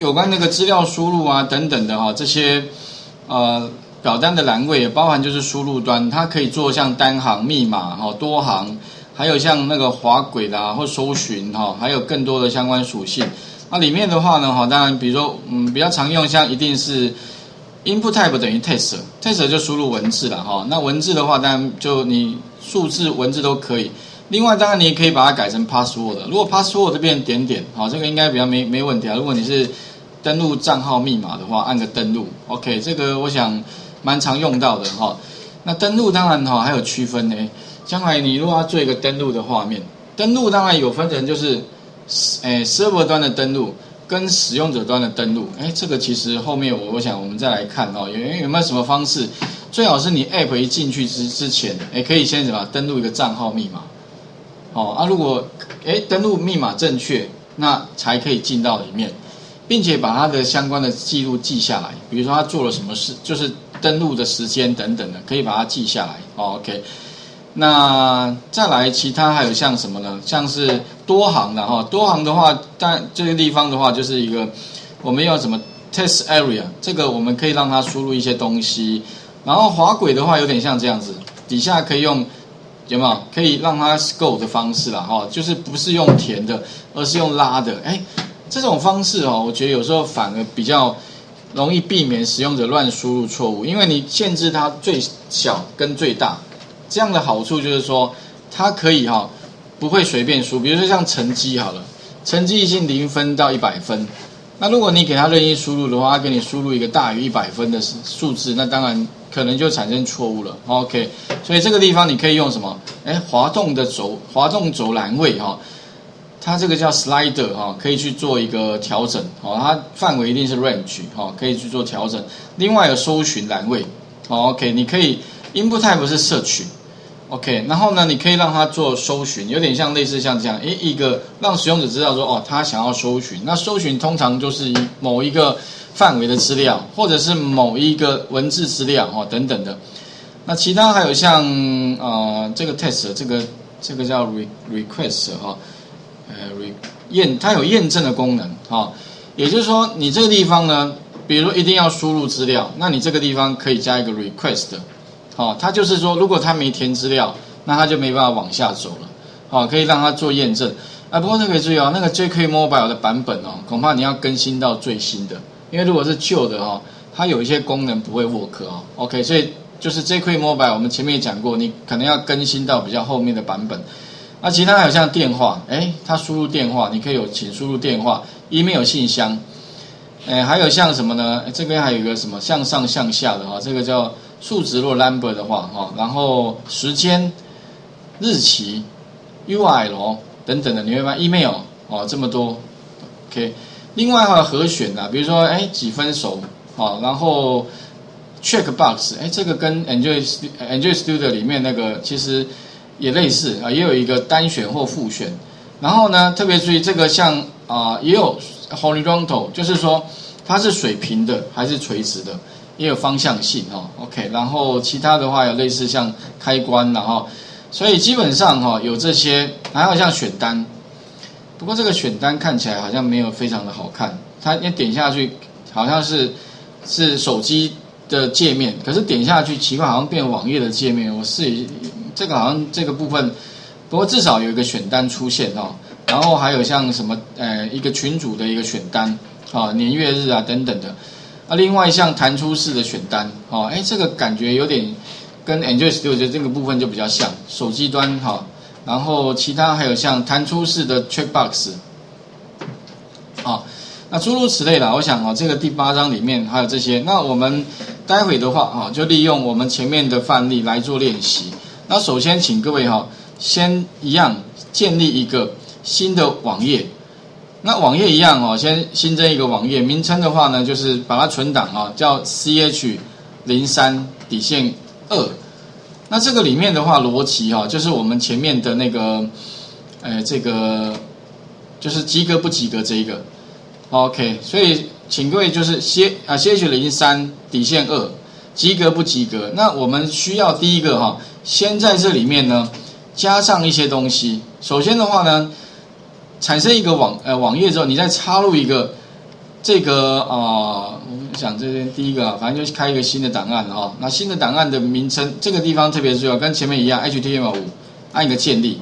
有关那个资料输入啊等等的哈，这些呃表单的栏位也包含就是输入端，它可以做像单行密码哈、多行，还有像那个滑轨的或搜寻哈，还有更多的相关属性。那里面的话呢哈，当然比如说嗯比较常用像一定是 input type 等于 text，text 就输入文字了哈。那文字的话当然就你数字文字都可以。另外，当然你也可以把它改成 password。如果 password 这边点点，好，这个应该比较没没问题啊。如果你是登录账号密码的话，按个登录，OK，这个我想蛮常用到的哈。那登录当然哈还有区分呢。将来你如果要做一个登录的画面，登录当然有分成就是，诶，server 端的登录跟使用者端的登录。哎，这个其实后面我我想我们再来看哦，有有没有什么方式？最好是你 app 一进去之之前，哎，可以先什么登录一个账号密码。哦啊，如果哎登录密码正确，那才可以进到里面，并且把它的相关的记录记下来，比如说他做了什么事，就是登录的时间等等的，可以把它记下来。OK，那再来其他还有像什么呢？像是多行的哈，多行的话，但这个地方的话就是一个我们要什么 test area，这个我们可以让它输入一些东西，然后滑轨的话有点像这样子，底下可以用。有没有可以让它 scroll 的方式啦？哈，就是不是用填的，而是用拉的。哎，这种方式哦，我觉得有时候反而比较容易避免使用者乱输入错误，因为你限制它最小跟最大，这样的好处就是说，它可以哈不会随便输。比如说像成绩好了，成绩性零分到一百分，那如果你给它任意输入的话，它给你输入一个大于一百分的数字，那当然。可能就产生错误了，OK，所以这个地方你可以用什么？哎，滑动的轴，滑动轴栏位哈，它这个叫 slider 哈，可以去做一个调整，哦，它范围一定是 range 哈，可以去做调整。另外有搜寻栏位，OK，你可以 input type 是摄取，OK，然后呢，你可以让它做搜寻，有点像类似像这样，诶，一个让使用者知道说，哦，他想要搜寻，那搜寻通常就是某一个。范围的资料，或者是某一个文字资料哦等等的。那其他还有像呃这个 test 这个这个叫 re request 哈，呃 re 验它有验证的功能哈。也就是说你这个地方呢，比如一定要输入资料，那你这个地方可以加一个 request，好，它就是说如果它没填资料，那它就没办法往下走了，好，可以让它做验证。啊，不过特别注意哦，那个 JK Mobile 的版本哦，恐怕你要更新到最新的。因为如果是旧的哦，它有一些功能不会 work 哦。OK，所以就是 jQuery Mobile，我们前面也讲过，你可能要更新到比较后面的版本。那其他还有像电话，哎，它输入电话，你可以有请输入电话，email 信箱，哎，还有像什么呢？这边还有一个什么向上向下的哈，这个叫数值若 number 的话哈，然后时间、日期、URL 等等的，你会发现 email 哦这么多，OK。另外还有核选啊，比如说哎几分熟啊，然后 check box，哎这个跟 enjoy enjoy studio 里面那个其实也类似啊，也有一个单选或复选。然后呢，特别注意这个像啊也有 horizontal，就是说它是水平的还是垂直的，也有方向性哈。OK，然后其他的话有类似像开关然后，所以基本上哈有这些，还有像选单。不过这个选单看起来好像没有非常的好看，它一点下去好像是是手机的界面，可是点下去奇怪好像变网页的界面。我试一这个好像这个部分，不过至少有一个选单出现哦，然后还有像什么呃一个群组的一个选单啊年月日啊等等的啊，另外像弹出式的选单哦，哎这个感觉有点跟 Android Studio 这个部分就比较像手机端哈。然后其他还有像弹出式的 checkbox，好，那诸如此类的，我想哦，这个第八章里面还有这些。那我们待会的话啊，就利用我们前面的范例来做练习。那首先请各位哈，先一样建立一个新的网页。那网页一样哦，先新增一个网页名称的话呢，就是把它存档啊，叫 ch 零三底线二。那这个里面的话，逻辑哈，就是我们前面的那个，呃，这个就是及格不及格这一个，OK，所以请各位就是先啊先学零三底线二，及格不及格。那我们需要第一个哈，先在这里面呢加上一些东西。首先的话呢，产生一个网呃网页之后，你再插入一个这个啊，讲这边第一个啊，反正就是开一个新的档案哈。那新的档案的名称，这个地方特别重要，跟前面一样，HTML5，按一个建立。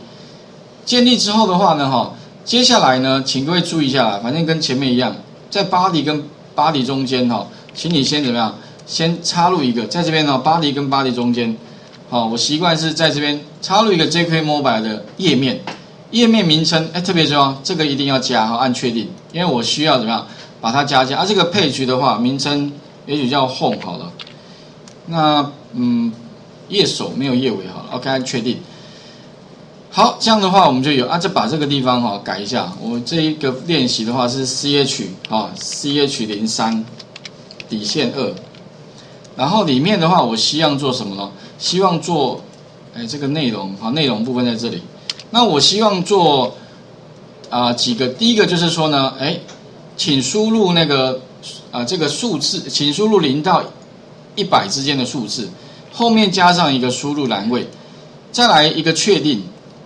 建立之后的话呢，哈，接下来呢，请各位注意一下，反正跟前面一样，在 body 跟 body 中间哈，请你先怎么样？先插入一个，在这边呢，body 跟 body 中间，好，我习惯是在这边插入一个 jQuery Mobile 的页面，页面名称，哎，特别重要，这个一定要加哈，按确定，因为我需要怎么样把它加加。啊，这个 page 的话，名称也许叫 home 好了，那嗯，页首没有页尾好了，OK，确定。好，这样的话我们就有啊，就把这个地方哈改一下。我这一个练习的话是 ch 啊，ch 零三底线二，然后里面的话我希望做什么呢？希望做哎这个内容啊，内容部分在这里。那我希望做啊几个，第一个就是说呢，哎，请输入那个啊这个数字，请输入零到一百之间的数字，后面加上一个输入栏位，再来一个确定。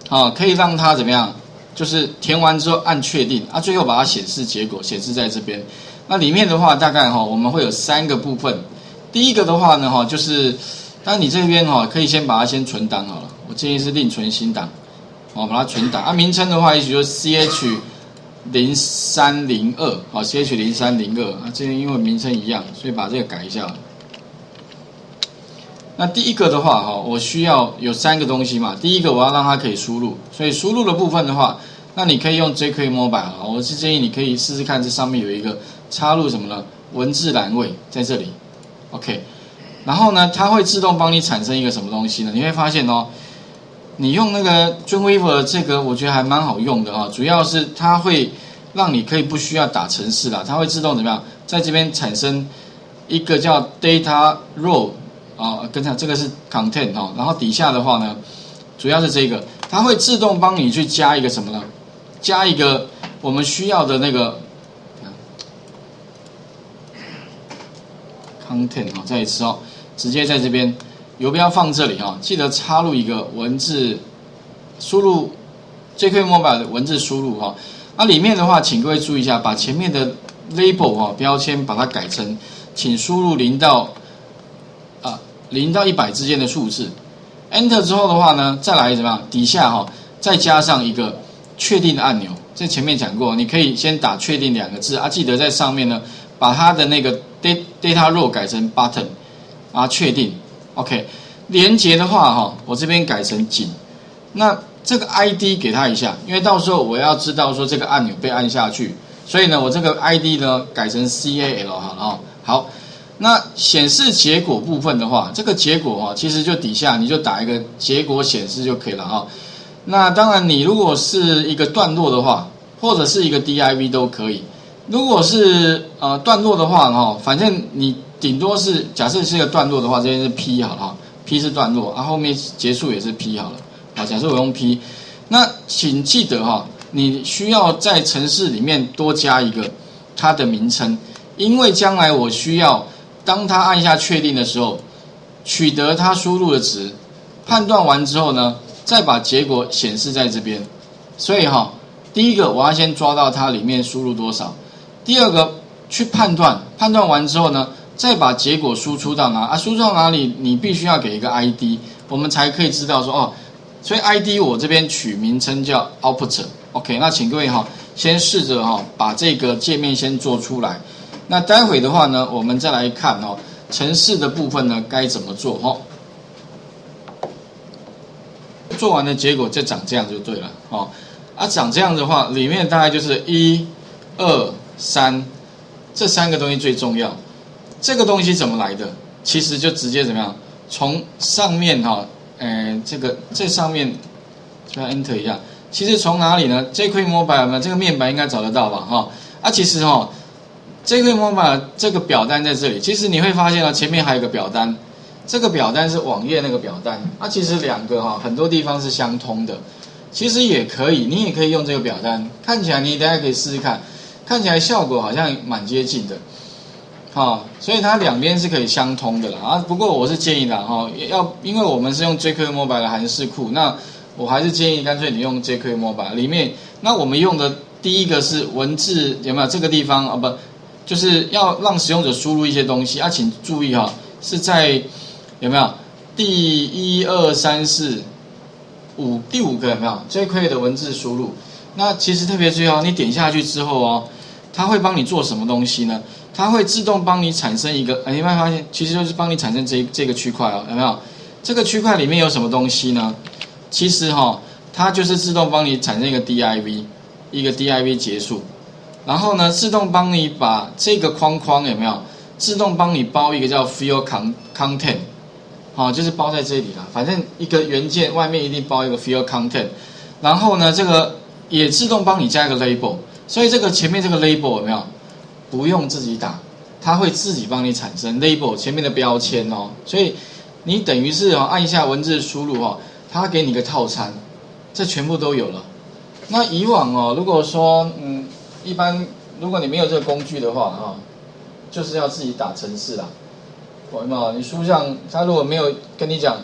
啊，可以让它怎么样？就是填完之后按确定啊，最后把它显示结果显示在这边。那里面的话，大概哈我们会有三个部分。第一个的话呢，哈就是，当你这边哈可以先把它先存档好了。我建议是另存新档，哦，把它存档啊。名称的话，也许就 C H 零三零二，好，C H 零三零二啊。这边因为名称一样，所以把这个改一下。那第一个的话，哈，我需要有三个东西嘛。第一个，我要让它可以输入，所以输入的部分的话，那你可以用 jQuery Mobile 啊。我是建议你可以试试看，这上面有一个插入什么呢？文字栏位在这里，OK。然后呢，它会自动帮你产生一个什么东西呢？你会发现哦，你用那个 Dreamweaver 这个，我觉得还蛮好用的哈。主要是它会让你可以不需要打程式啦，它会自动怎么样，在这边产生一个叫 Data Row。啊，跟上这个是 content 哈，然后底下的话呢，主要是这个，它会自动帮你去加一个什么呢？加一个我们需要的那个 content 啊，再一次哦，直接在这边游标放这里哈，记得插入一个文字输入，JQMobile 的文字输入哈，那里面的话，请各位注意一下，把前面的 label 哈标签把它改成，请输入零到啊。零到一百之间的数字，Enter 之后的话呢，再来怎么样？底下哈，再加上一个确定的按钮。在前面讲过，你可以先打确定两个字啊，记得在上面呢，把它的那个 data data row 改成 button 啊，确定。OK，连接的话哈，我这边改成井。那这个 ID 给他一下，因为到时候我要知道说这个按钮被按下去，所以呢，我这个 ID 呢改成 CAL 好了哈。好。那显示结果部分的话，这个结果哈，其实就底下你就打一个结果显示就可以了哈。那当然，你如果是一个段落的话，或者是一个 div 都可以。如果是呃段落的话哈，反正你顶多是假设是一个段落的话，这边是 p 好了哈，p 是段落，啊后面结束也是 p 好了。好，假设我用 p，那请记得哈，你需要在城市里面多加一个它的名称，因为将来我需要。当它按下确定的时候，取得它输入的值，判断完之后呢，再把结果显示在这边。所以哈，第一个我要先抓到它里面输入多少，第二个去判断，判断完之后呢，再把结果输出到哪啊？输出到哪里？你必须要给一个 ID，我们才可以知道说哦。所以 ID 我这边取名称叫 Output。OK，那请各位哈，先试着哈把这个界面先做出来。那待会的话呢，我们再来看哦，城市的部分呢该怎么做哦？做完的结果就长这样就对了哦。啊，长这样的话，里面大概就是一、二、三这三个东西最重要。这个东西怎么来的？其实就直接怎么样？从上面哈，嗯，这个这上面就要 enter 一下。其实从哪里呢？这块模板呢？这个面板应该找得到吧？哈，啊，其实哈。这个方法，这个表单在这里。其实你会发现啊，前面还有个表单，这个表单是网页那个表单。啊，其实两个哈，很多地方是相通的。其实也可以，你也可以用这个表单。看起来你大家可以试试看，看起来效果好像蛮接近的。好，所以它两边是可以相通的啦。啊，不过我是建议啦哈，要因为我们是用 jQuery Mobile 的函式库，那我还是建议干脆你用 jQuery Mobile 里面。那我们用的第一个是文字有没有这个地方啊？不。就是要让使用者输入一些东西啊，请注意哈，是在有没有第一二三四五第五个有没有？JK 的文字输入？那其实特别注意哦，你点下去之后哦，它会帮你做什么东西呢？它会自动帮你产生一个，哎，你会发现其实就是帮你产生这这个区块哦，有没有？这个区块里面有什么东西呢？其实哈，它就是自动帮你产生一个 div，一个 div 结束，然后呢，自动帮你把这个框框有没有？自动帮你包一个叫 field content，好，就是包在这里了。反正一个元件外面一定包一个 field content，然后呢，这个。也自动帮你加一个 label，所以这个前面这个 label 有没有？不用自己打，它会自己帮你产生 label 前面的标签哦。所以你等于是哦按一下文字输入哦，它给你个套餐，这全部都有了。那以往哦，如果说嗯，一般如果你没有这个工具的话哈，就是要自己打程式啦。我嘛，你书上他如果没有跟你讲，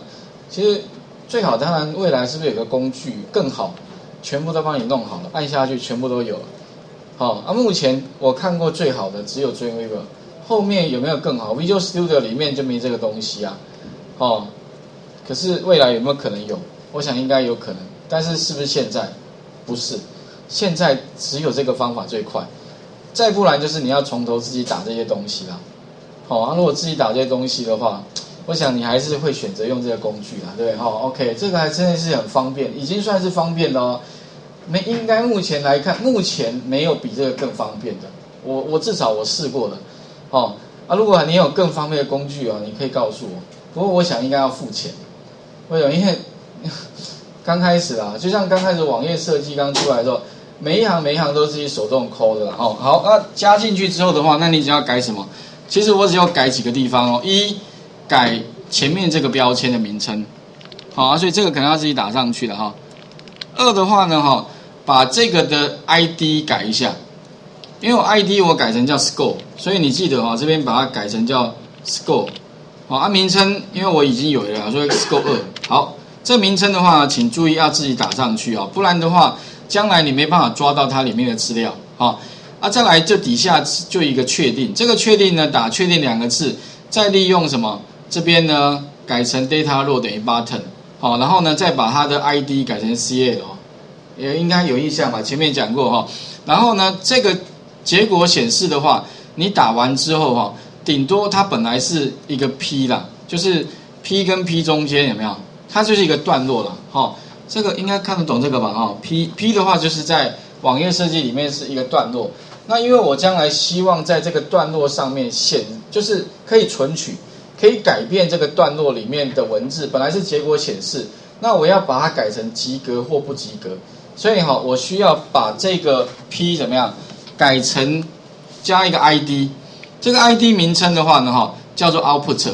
其实最好当然未来是不是有个工具更好？全部都帮你弄好了，按下去全部都有了。好，啊，目前我看过最好的只有 Dreamweaver，后面有没有更好？Visual Studio 里面就没这个东西啊。哦，可是未来有没有可能有？我想应该有可能，但是是不是现在？不是，现在只有这个方法最快。再不然就是你要从头自己打这些东西啦。好，啊，如果自己打这些东西的话。我想你还是会选择用这个工具啦，对不对哈，OK，这个还真的是很方便，已经算是方便的哦。没应该目前来看，目前没有比这个更方便的。我我至少我试过了，哦啊，如果你有更方便的工具啊，你可以告诉我。不过我想应该要付钱，为什么？因为 刚开始啊，就像刚开始网页设计刚出来的时候，每一行每一行都是自己手动抠的啦哦。好，那加进去之后的话，那你只要改什么？其实我只要改几个地方哦，一。改前面这个标签的名称，好啊，所以这个可能要自己打上去了哈。二的话呢，哈，把这个的 ID 改一下，因为我 ID 我改成叫 score，所以你记得哈，这边把它改成叫 score，好，啊名称因为我已经有了，所以 score 二，好，这名称的话，请注意要自己打上去啊，不然的话，将来你没办法抓到它里面的资料，好，啊再来这底下就一个确定，这个确定呢，打确定两个字，再利用什么？这边呢改成 data row 等于 button，好，然后呢再把它的 ID 改成 CL，也应该有印象吧？前面讲过哈。然后呢这个结果显示的话，你打完之后哈，顶多它本来是一个 P 啦，就是 P 跟 P 中间有没有？它就是一个段落了，哈。这个应该看得懂这个吧？哈，P P 的话就是在网页设计里面是一个段落。那因为我将来希望在这个段落上面显，就是可以存取。可以改变这个段落里面的文字，本来是结果显示，那我要把它改成及格或不及格，所以哈，我需要把这个 P 怎么样改成加一个 ID，这个 ID 名称的话呢哈，叫做 Output。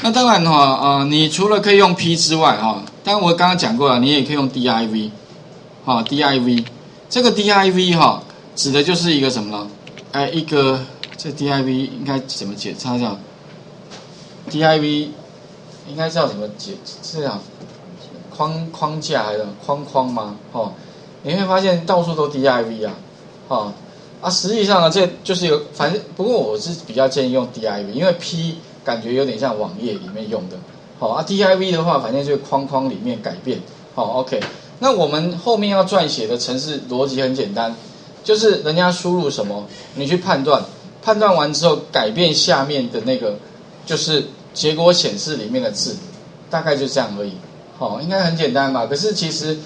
那当然哈，呃，你除了可以用 P 之外哈，当然我刚刚讲过了，你也可以用 Div，哈，Div，这个 Div 哈，指的就是一个什么呢？哎，一个这 Div 应该怎么解？查一下。div 应该叫什么解？这样框框架还是框框吗？哦，你会发现到处都 div 啊，哦啊，实际上呢，这就是一个反正不过我是比较建议用 div，因为 p 感觉有点像网页里面用的，好啊，div 的话反正就框框里面改变，好，OK。那我们后面要撰写的程式逻辑很简单，就是人家输入什么，你去判断，判断完之后改变下面的那个。就是结果显示里面的字，大概就这样而已，哦，应该很简单吧？可是其实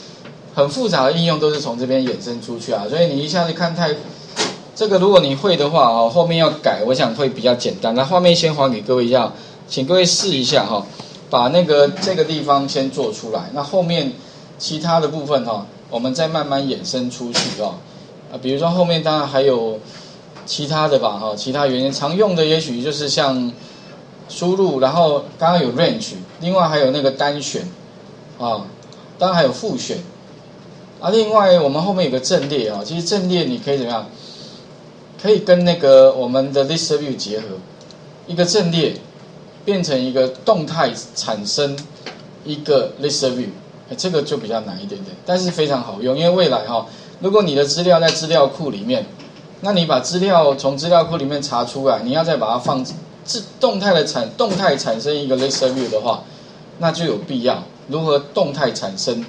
很复杂的应用都是从这边衍生出去啊，所以你一下子看太这个，如果你会的话哦，后面要改，我想会比较简单。那画面先还给各位一下，请各位试一下哈，把那个这个地方先做出来，那后面其他的部分哈，我们再慢慢衍生出去哦。啊，比如说后面当然还有其他的吧哈，其他原因常用的也许就是像。输入，然后刚刚有 range，另外还有那个单选，啊，当然还有复选，啊，另外我们后面有个阵列啊，其实阵列你可以怎么样？可以跟那个我们的 list view 结合，一个阵列变成一个动态产生一个 list view，这个就比较难一点点，但是非常好用，因为未来哈，如果你的资料在资料库里面，那你把资料从资料库里面查出来，你要再把它放自动态的产动态产生一个 list view 的话，那就有必要如何动态产生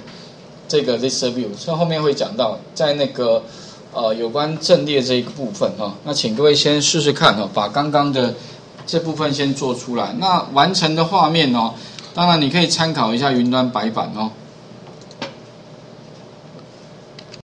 这个 list view，所以后面会讲到在那个呃有关阵列这一个部分哈。那请各位先试试看哈，把刚刚的这部分先做出来。那完成的画面哦，当然你可以参考一下云端白板哦。